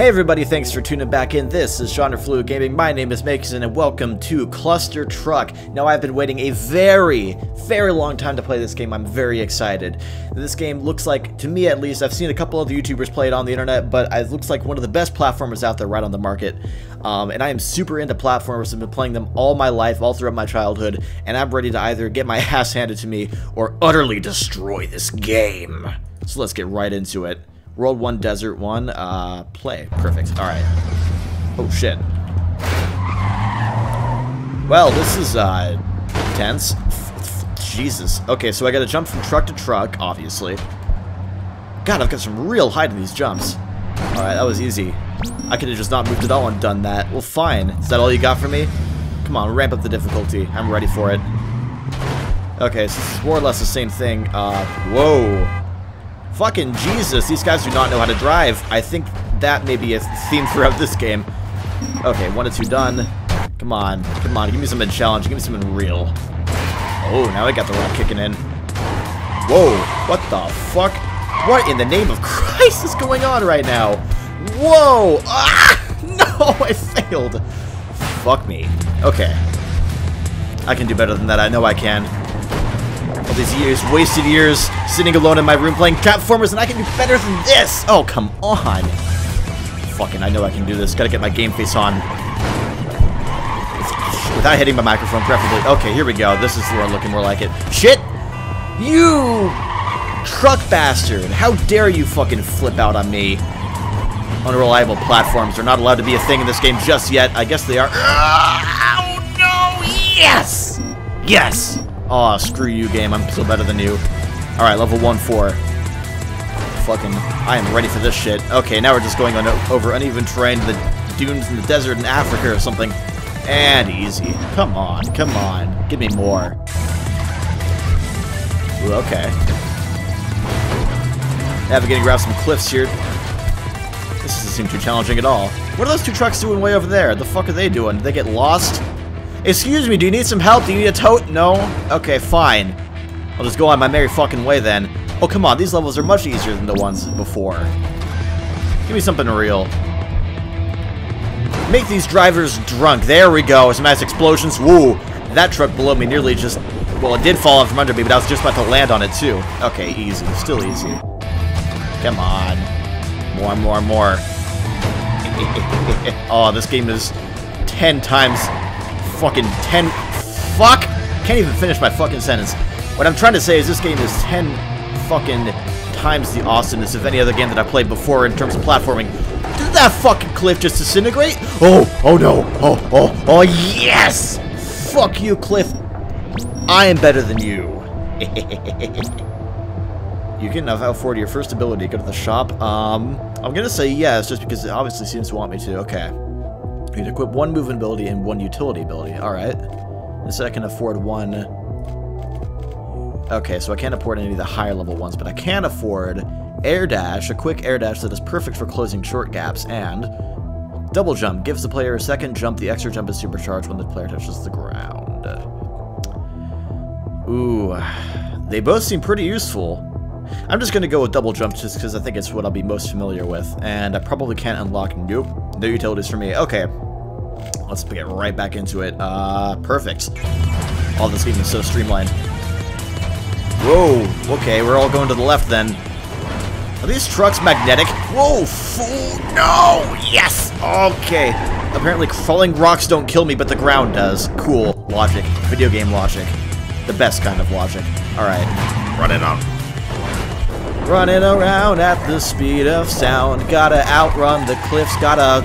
Hey everybody, thanks for tuning back in. This is Genre Fluid Gaming. My name is Mason and welcome to Clustertruck. Now I've been waiting a very, very long time to play this game. I'm very excited. This game looks like, to me at least, I've seen a couple of YouTubers play it on the internet, but it looks like one of the best platformers out there right on the market. Um, and I am super into platformers. I've been playing them all my life, all throughout my childhood, and I'm ready to either get my ass handed to me or utterly destroy this game. So let's get right into it. World 1, Desert 1, uh, play. Perfect. Alright. Oh, shit. Well, this is, uh, tense. Jesus. Okay, so I gotta jump from truck to truck, obviously. God, I've got some real height in these jumps. Alright, that was easy. I could have just not moved at all and done that. Well, fine. Is that all you got for me? Come on, ramp up the difficulty. I'm ready for it. Okay, so this is more or less the same thing. Uh, whoa. Fucking Jesus, these guys do not know how to drive. I think that may be a theme throughout this game. Okay, one or two done. Come on, come on, give me something challenge, give me something real. Oh, now I got the rock kicking in. Whoa, what the fuck? What in the name of Christ is going on right now? Whoa! Ah! No, I failed. Fuck me. Okay. I can do better than that, I know I can. All these years, wasted years, sitting alone in my room playing platformers, and I can do better than this! Oh, come on! Fucking, I know I can do this. Gotta get my game face on. Without hitting my microphone, preferably. Okay, here we go. This is looking more like it. Shit! You! Truck bastard! How dare you fucking flip out on me? Unreliable platforms are not allowed to be a thing in this game just yet. I guess they are. Ah, oh, no! Yes! Yes! Aw, oh, screw you, game. I'm still better than you. Alright, level 1-4. Fucking, I am ready for this shit. Okay, now we're just going on over uneven terrain to the dunes in the desert in Africa or something. And easy. Come on, come on. Give me more. Ooh, okay. Navigating around some cliffs here. This doesn't seem too challenging at all. What are those two trucks doing way over there? The fuck are they doing? Did they get lost? Excuse me, do you need some help? Do you need a tote? No? Okay, fine. I'll just go on my merry fucking way then. Oh, come on, these levels are much easier than the ones before. Give me something real. Make these drivers drunk. There we go. Some nice explosions. Woo! That truck below me nearly just... Well, it did fall out from under me, but I was just about to land on it, too. Okay, easy. Still easy. Come on. More, more, more. oh, this game is 10 times fucking 10... Fuck! Can't even finish my fucking sentence. What I'm trying to say is this game is 10 fucking times the awesomeness of any other game that I played before in terms of platforming. Did that fucking cliff just disintegrate? Oh, oh no. Oh, oh, oh yes! Fuck you, Cliff. I am better than you. you can afford your first ability. Go to the shop. Um, I'm gonna say yes, just because it obviously seems to want me to. Okay. You can equip one movement ability and one utility ability. Alright. This I can afford one... Okay, so I can't afford any of the higher level ones, but I can afford Air Dash, a quick air dash that is perfect for closing short gaps, and Double Jump gives the player a second jump. The extra jump is supercharged when the player touches the ground. Ooh, they both seem pretty useful. I'm just going to go with Double Jump just because I think it's what I'll be most familiar with, and I probably can't unlock... Nope. No utilities for me. Okay. Let's get right back into it. Uh, perfect. All this game is so streamlined. Whoa, okay, we're all going to the left then. Are these trucks magnetic? Whoa, fool, no, yes, okay. Apparently crawling rocks don't kill me, but the ground does. Cool, logic, video game logic. The best kind of logic. Alright, run it up. Running around at the speed of sound. Gotta outrun the cliffs. Gotta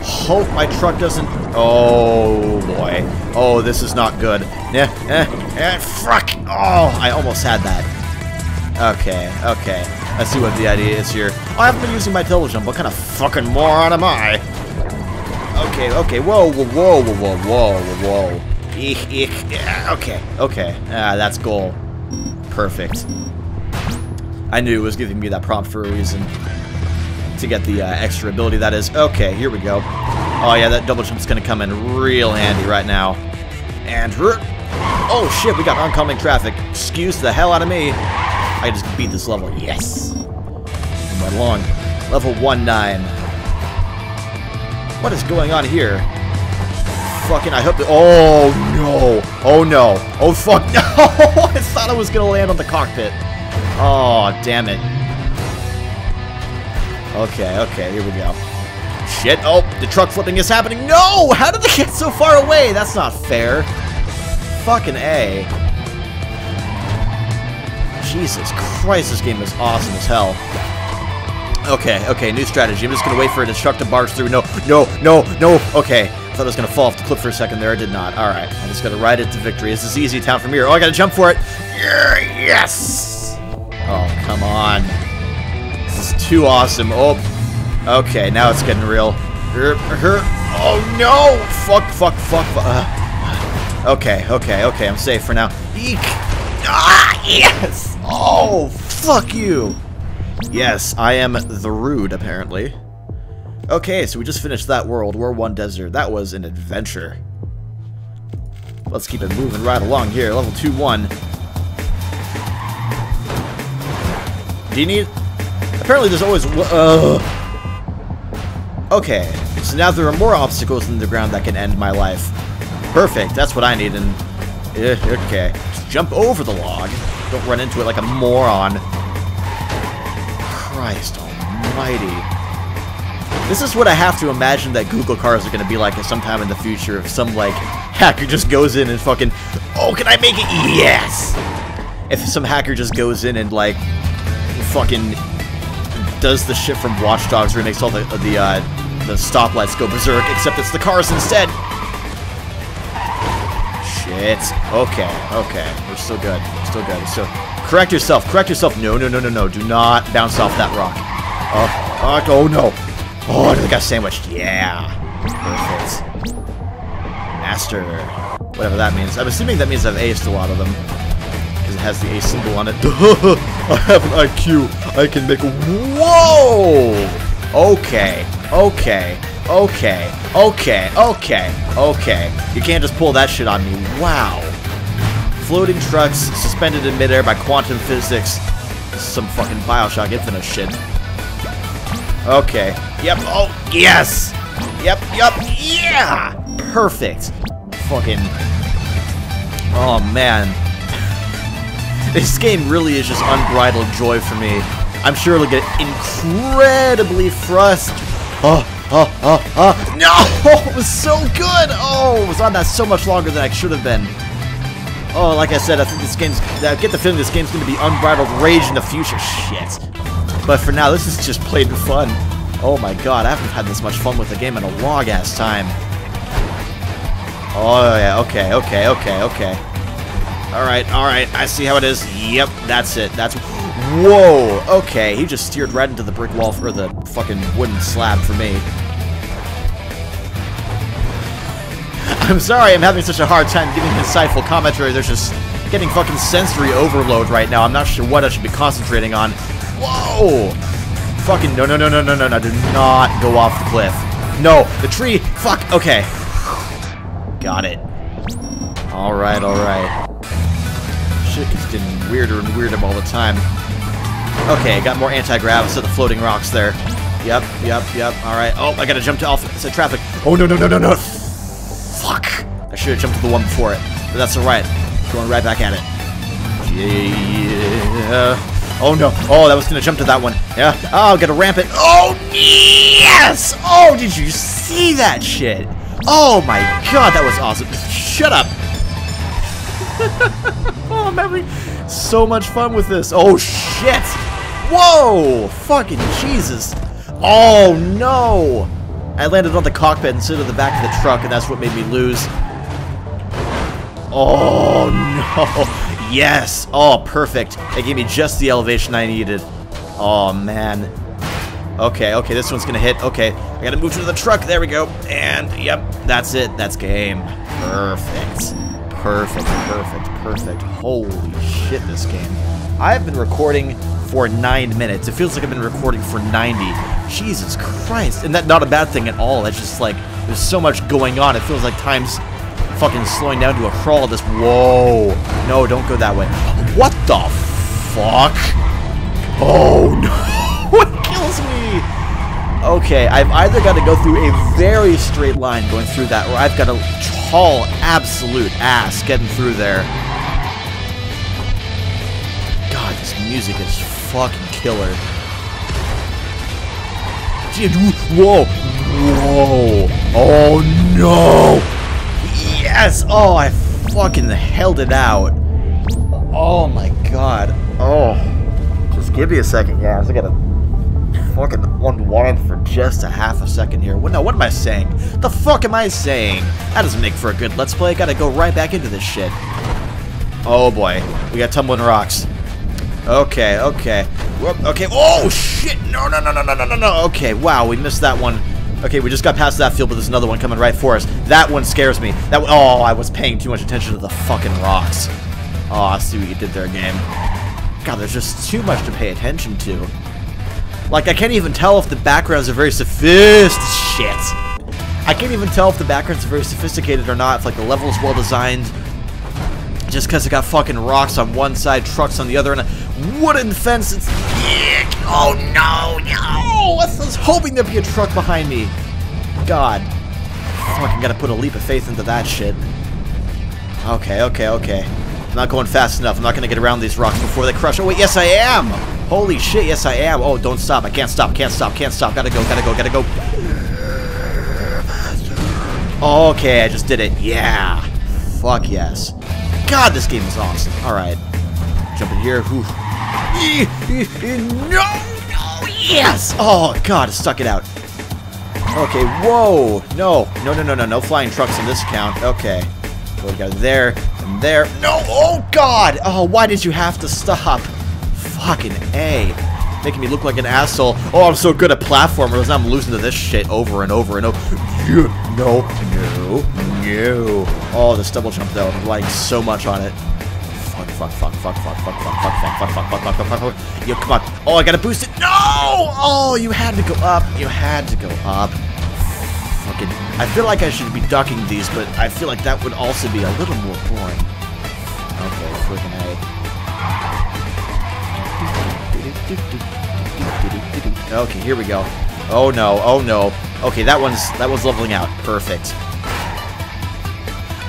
hope my truck doesn't... Oh, boy. Oh, this is not good. Eh, eh, eh, fuck! Oh, I almost had that. Okay, okay. I see what the idea is here. Oh, I haven't been using my jump. What kind of fucking moron am I? Okay, okay. Whoa, whoa, whoa, whoa, whoa, whoa, whoa. Eek, eek. Yeah, okay, okay. Ah, that's goal. Perfect. I knew it was giving me that prompt for a reason. To get the uh, extra ability, that is. Okay, here we go. Oh yeah, that double jump's gonna come in real handy right now. And... Oh shit, we got oncoming traffic. Excuse the hell out of me. I just beat this level. Yes. right along. Level 1-9. What is going on here? Fucking, I hope Oh, no. Oh, no. Oh, fuck, no. I thought I was to land on the cockpit. Oh, damn it. Okay, okay, here we go. Shit. Oh, the truck flipping is happening. No! How did they get so far away? That's not fair. Fucking A. Jesus Christ, this game is awesome as hell. Okay, okay, new strategy. I'm just gonna wait for truck to barge through. No, no, no, no. Okay, I thought I was gonna fall off the cliff for a second there. I did not. All right, I'm just gonna ride it to victory. This is easy town from here. Oh, I gotta jump for it. Yes. Come on. This is too awesome. Oh, okay, now it's getting real. Oh no! Fuck, fuck, fuck. fuck. Uh, okay, okay, okay. I'm safe for now. Eek. Ah, yes! Oh, fuck you! Yes, I am the Rude, apparently. Okay, so we just finished that world, War One Desert. That was an adventure. Let's keep it moving right along here. Level 2-1. Do you need... Apparently there's always... Uh... Okay, so now there are more obstacles in the ground that can end my life. Perfect, that's what I need, and... Eh, okay. Just jump over the log. Don't run into it like a moron. Christ almighty. This is what I have to imagine that Google cars are going to be like sometime in the future. If some, like, hacker just goes in and fucking... Oh, can I make it? Yes! If some hacker just goes in and, like, fucking does the shit from Watch Dogs where he makes all the, the, uh, the stoplights go berserk, except it's the cars instead. Shit. Okay, okay. We're still good. Still good. So, correct yourself. Correct yourself. No, no, no, no, no. Do not bounce off that rock. Oh, oh, oh no. Oh, I got sandwiched. Yeah. Perfect. Master. Whatever that means. I'm assuming that means I've aced a lot of them. Because it has the A symbol on it. I have an IQ. I can make... Whoa! Okay. Okay. Okay. Okay. Okay. Okay. You can't just pull that shit on me. Wow. Floating trucks suspended in midair by quantum physics. Some fucking Bioshock Infinite shit. Okay. Yep. Oh, yes! Yep, yep, yeah! Perfect. Fucking... Oh, man. This game really is just unbridled joy for me. I'm sure it'll get incredibly frustrated. Oh, oh, ah, oh, ah, oh. Ah. No! It was so good! Oh, it was on that so much longer than I should have been. Oh, like I said, I think this game's... I get the feeling this game's going to be unbridled rage in the future. Shit. But for now, this is just plain fun. Oh my god, I haven't had this much fun with the game in a long-ass time. Oh yeah, okay, okay, okay, okay. Alright, alright, I see how it is. Yep, that's it. That's... Whoa! Okay, he just steered right into the brick wall, or the fucking wooden slab for me. I'm sorry I'm having such a hard time giving insightful commentary. There's just getting fucking sensory overload right now. I'm not sure what I should be concentrating on. Whoa! Fucking no, no, no, no, no, no, no. Do not go off the cliff. No, the tree. Fuck. Okay. Got it. Alright, alright. Shit getting weirder and weirder all the time. Okay, got more anti-grav instead of floating rocks there. Yep, yep, yep. Alright. Oh, I gotta jump to. It's a traffic. Oh, no, no, no, no, no. Fuck. I should have jumped to the one before it. But that's alright. Going right back at it. Yeah. Oh no. Oh, that was gonna jump to that one. Yeah. Oh, gotta ramp it. Oh, yes! Oh, did you see that shit? Oh my god, that was awesome. Shut up. oh, I'm having so much fun with this. Oh, shit. Whoa! Fucking Jesus. Oh, no. I landed on the cockpit instead of the back of the truck, and that's what made me lose. Oh, no. Yes. Oh, perfect. It gave me just the elevation I needed. Oh, man. Okay, okay, this one's gonna hit. Okay, I gotta move to the truck. There we go. And, yep, that's it. That's game. Perfect. Perfect, perfect, perfect. Holy shit, this game. I've been recording for nine minutes. It feels like I've been recording for 90. Jesus Christ. And that's not a bad thing at all. That's just like, there's so much going on. It feels like time's fucking slowing down to a crawl. This, whoa. No, don't go that way. What the fuck? Oh, no. What kills me? Okay, I've either got to go through a very straight line going through that, or I've got to haul absolute ass getting through there. God, this music is fucking killer. Dude, whoa! Whoa! Oh no! Yes! Oh, I fucking held it out. Oh my god. Oh. Just give me a second, guys. I gotta fucking unwind for just a half a second here. What, no, what am I saying? The fuck am I saying? That doesn't make for a good Let's Play. I gotta go right back into this shit. Oh boy. We got tumbling rocks. Okay, okay. Okay, oh shit! No, no, no, no, no, no, no, no. Okay, wow, we missed that one. Okay, we just got past that field, but there's another one coming right for us. That one scares me. That Oh, I was paying too much attention to the fucking rocks. Oh, I see what you did there, game. God, there's just too much to pay attention to. Like, I can't even tell if the backgrounds are very sophisticated. Shit. I can't even tell if the backgrounds are very sophisticated or not, if, like, the level is well designed. Just because it got fucking rocks on one side, trucks on the other, and a wooden fence. It's... Oh, no, no! I was hoping there'd be a truck behind me. God. Fucking gotta put a leap of faith into that shit. Okay, okay, okay. I'm not going fast enough. I'm not gonna get around these rocks before they crush. Oh, wait, yes, I am! Holy shit, yes, I am. Oh, don't stop. I can't stop, can't stop, can't stop. Gotta go, gotta go, gotta go. Okay, I just did it. Yeah. Fuck yes. God, this game is awesome. Alright. Jump in here. Ooh. No! No! Yes! Oh, God, I stuck it out. Okay, whoa! No, no, no, no, no, no flying trucks in this count. Okay. We got there, and there. No! Oh, God! Oh, why did you have to stop? Fucking A. Making me look like an asshole. Oh, I'm so good at platformers. I'm losing to this shit over and over and over. You No, no, no. Oh, this double jump, though. I'm relying so much on it. Fuck, fuck, fuck, fuck, fuck, fuck, fuck, fuck, fuck, fuck, fuck, fuck, fuck, fuck, fuck. Yo, come on. Oh, I gotta boost it. No! Oh, you had to go up. You had to go up. Fucking. I feel like I should be ducking these, but I feel like that would also be a little more boring. Okay, freaking A. Okay, here we go. Oh no, oh no. Okay, that one's that one's leveling out. Perfect.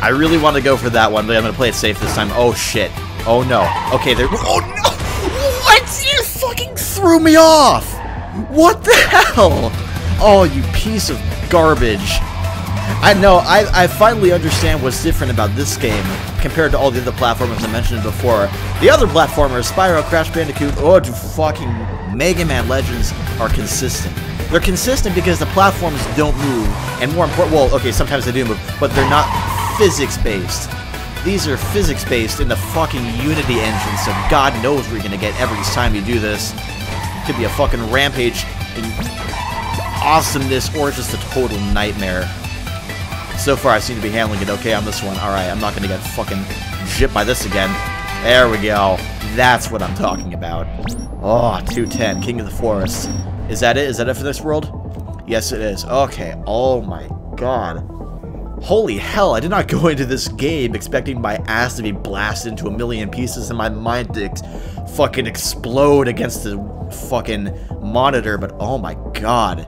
I really want to go for that one, but I'm gonna play it safe this time. Oh shit. Oh no. Okay, there. Oh no! What? You fucking threw me off! What the hell? Oh, you piece of garbage. I know, I, I finally understand what's different about this game compared to all the other platformers I mentioned before. The other platformers, Spyro, Crash Bandicoot, oh, or fucking Mega Man Legends, are consistent. They're consistent because the platforms don't move, and more important, well, okay, sometimes they do move, but they're not physics-based. These are physics-based in the fucking Unity engine, so God knows where you're gonna get every time you do this. It could be a fucking rampage in awesomeness or just a total nightmare. So far, I seem to be handling it okay on this one. Alright, I'm not gonna get fucking jipped by this again. There we go. That's what I'm talking about. Oh, 210, King of the Forest. Is that it? Is that it for this world? Yes, it is. Okay. Oh my god. Holy hell, I did not go into this game expecting my ass to be blasted into a million pieces and my mind to ex fucking explode against the fucking monitor, but oh my god.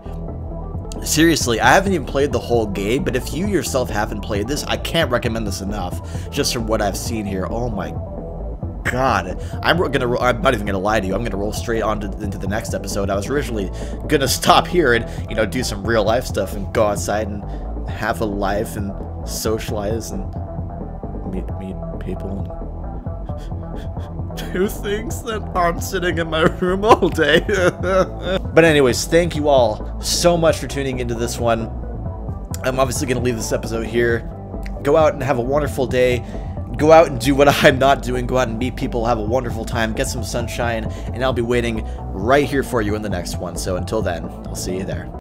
Seriously, I haven't even played the whole game, but if you yourself haven't played this, I can't recommend this enough, just from what I've seen here. Oh my god. I'm gonna. I'm not even gonna lie to you. I'm gonna roll straight on to, into the next episode. I was originally gonna stop here and you know do some real life stuff and go outside and have a life and socialize and meet meet people do things that aren't sitting in my room all day. but anyways, thank you all so much for tuning into this one. I'm obviously gonna leave this episode here. Go out and have a wonderful day go out and do what I'm not doing. Go out and meet people, have a wonderful time, get some sunshine, and I'll be waiting right here for you in the next one. So until then, I'll see you there.